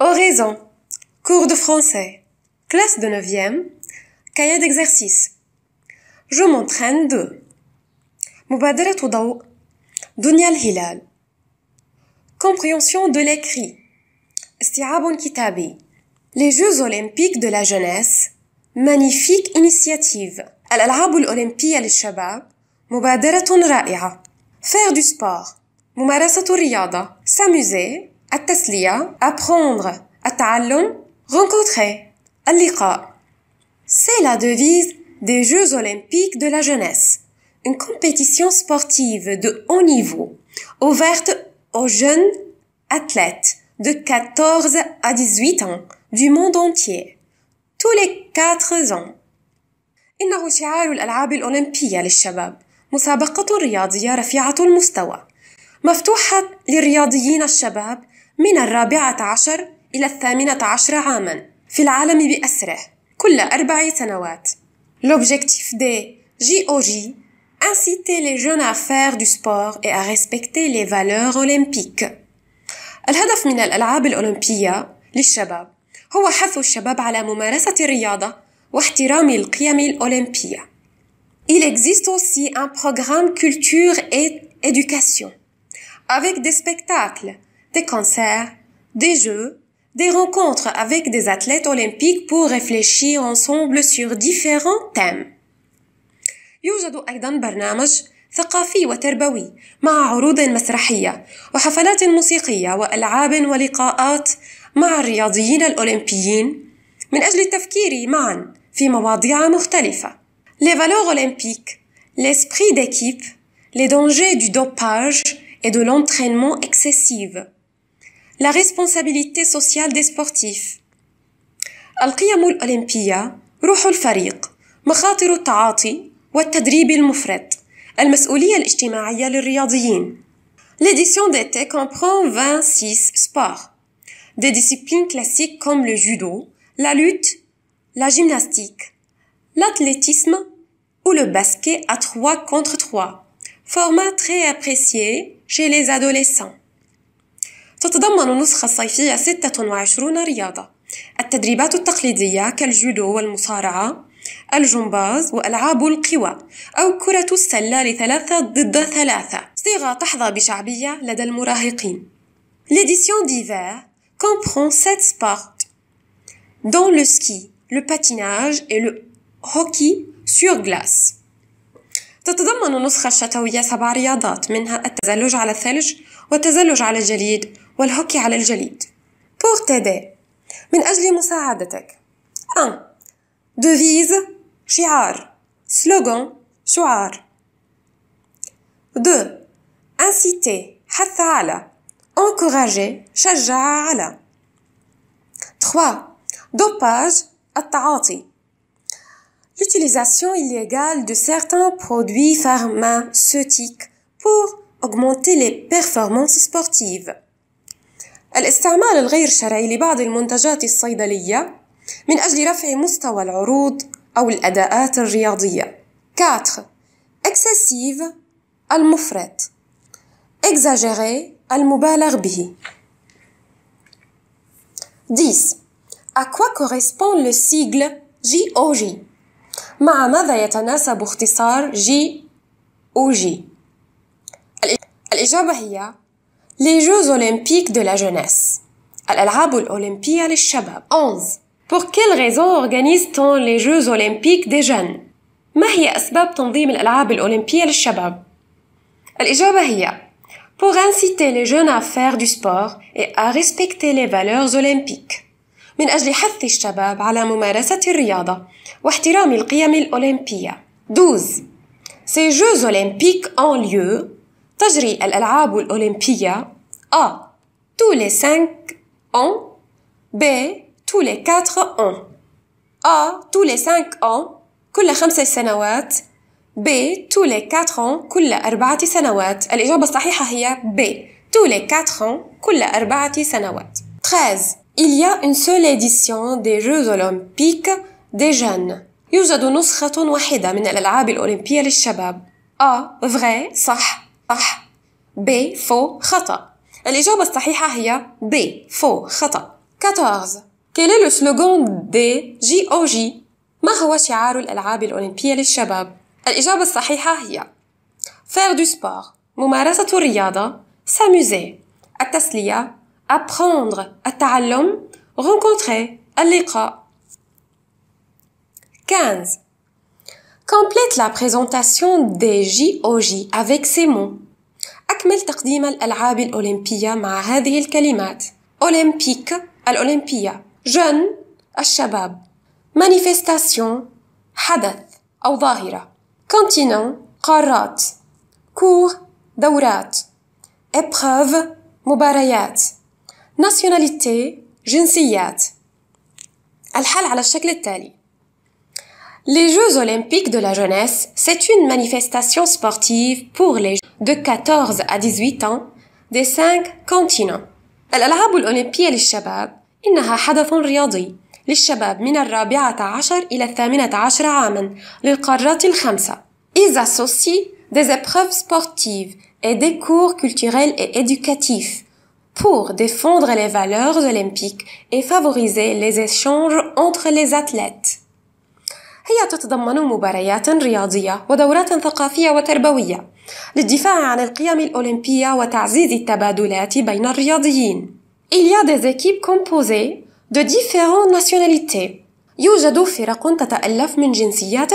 Oraison. Cours de français. Classe de neuvième. Cahier d'exercice. Je m'entraîne de. مبادرة ضوء. دنيا الهلال. Compréhension de l'écrit. استيعاب كتابي. Les Jeux olympiques de la jeunesse. Magnifique initiative. الألعاب الأولمبية للشباب. مبادرة رائعة. Faire du sport. ممارسة الرياضة. S'amuser. التسلية. Apprendre. التعلم. Rencontrer. اللقاء. C'est la devise des Jeux olympiques de la jeunesse. Une compétition sportive de haut niveau, ouverte aux jeunes athlètes de 14 à 18 ans du monde entier, tous les 4 ans. إنه شعار الألعاب الأولمبية للشباب مسابقة رياضية رفيعة المستوى مفتوحة للرياضيين الشباب من الرابعة عشر إلى الثامنة عشر عاما في العالم بأسره كل أربع سنوات L'objectif des JOJ inciter les jeunes à faire du sport et à respecter les valeurs olympiques. الهدف من الألعاب الأولمبية للشباب هو حث الشباب على ممارسة الرياضة واحترام القيم الأولمبية. Il existe aussi un programme culture et éducation avec des spectacles, des concerts, des jeux, des rencontres avec des athlètes olympiques pour réfléchir ensemble sur différents thèmes. يوجد أيضا برنامج ثقافي وتربوي مع عروض مسرحية وحفلات موسيقية وألعاب ولقاءات مع الرياضيين الأولمبيين من أجل التفكير معا في مواضيع مختلفة. Les valeurs olympiques, l'esprit d'équipe, les dangers du dopage et de l'entraînement excessif. La responsabilité sociale des sportifs. القيم الأولمبية روح الفريق مخاطر التعاطي والتدريب المفرط المسؤولية الاجتماعية للرياضيين L'édition d'été comprend 26 sports. Des disciplines classiques comme le judo, la lutte, la gymnastique, l'athlétisme ou le basket à 3 contre 3. Format très apprécié chez les adolescents. تتضمن النسخة الصيفية 26 رياضة. التدريبات التقليدية كالجودو والمصارعة الجمباز وألعاب القوى أو كرة السلة لثلاثة ضد ثلاثة. صيغة تحظى بشعبية لدى المراهقين. L'édition d'hiver comprend sept sports dont le ski, le patinage et le hockey sur glace. تتضمن النسخة الشتوية سبع رياضات منها التزلج على الثلج والتزلج على الجليد والهوكي على الجليد. Pour t'aider من أجل مساعدتك 1. Devise شعار slogan شعار 2. Inciter حث على encourager شجع على 3. Dopage التعاطي L'utilisation illégale de certains produits pharmaceutiques pour augmenter les performances sportives. الاستعمال الغير شرعي لبعض المنتجات الصيدلية من أجل رفع مستوى العروض أو الأداءات الرياضية. 4. Excessive المفرط. Exagéré المبالغ به. 10. À quoi correspond le sigle JOJ مع ماذا يتناسب اختصار جي أو جي؟ الإجابة هي Les Jeux olympiques de la jeunesse الألعاب الأولمبية للشباب 11 Pour quelle raison organise-t-on les Jeux olympiques des jeunes؟ ما هي أسباب تنظيم الألعاب الأولمبية للشباب؟ الإجابة هي Pour inciter les jeunes à faire du sport et à respecter les valeurs olympiques من أجل حث الشباب على ممارسة الرياضة واحترام القيم الأولمبية 12 Ces Jeux olympiques ont lieu تجري الألعاب الأولمبية A. Tous les 5 ans B. Tous les 4 ans A. Tous les 5 ans كل خمس سنوات B. Tous les 4 ans كل أربعة سنوات الإجابة الصحيحة هي B. Tous les 4 ans كل أربعة سنوات 13 Il y a une seule édition des Jeux olympiques des jeunes. يوجد نسخة واحدة من الألعاب الأولمبية للشباب. A. Vrai, صح, صح. B. Faux, خطأ. الإجابة الصحيحة هي B. Faux, خطأ. 14 Quel est le slogan des JOJ ما هو شعار الألعاب الأولمبية للشباب؟ الإجابة الصحيحة هي faire du sport ممارسة الرياضة s'amuser التسلية apprendre التعلم rencontrer اللقاء 15 Complète la présentation des JOJ avec ces mots أكمل تقديم الألعاب الأولمبية مع هذه الكلمات. أولمبيك الأولمبية. جن الشباب. manifestation حدث أو ظاهرة. continent قارات. cours دورات. épreuve مباريات. nationalité جنسيات. الحل على الشكل التالي. Les Jeux olympiques de la jeunesse, c'est une manifestation sportive pour les de 14 à 18 ans des cinq continents. الألعاب الأولمبية للشباب إنها حدث رياضي للشباب من الرابعة عشر إلى الثامنة عشر عاما للقارات الخمسة. Ils associent des épreuves sportives et des cours culturels et éducatifs pour défendre les valeurs olympiques et favoriser les échanges entre les athlètes. هي تتضمن مباريات رياضية ودورات ثقافية وتربوية للدفاع عن القيم الأولمبية وتعزيز التبادلات بين الرياضيين. Il y a des équipes composées de différentes nationalités. يوجد فرق تتألف من جنسيات